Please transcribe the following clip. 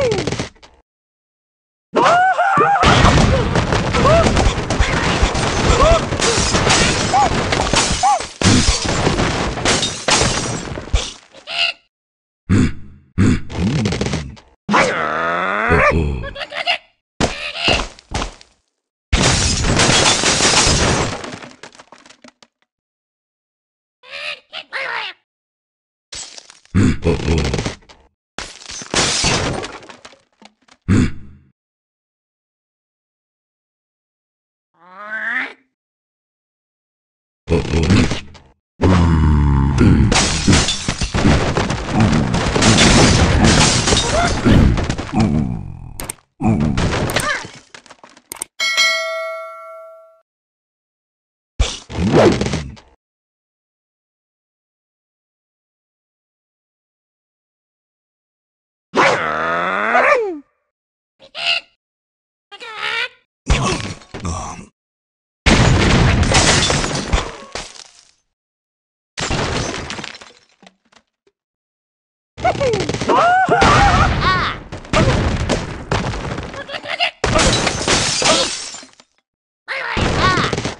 Oh, oh. Right.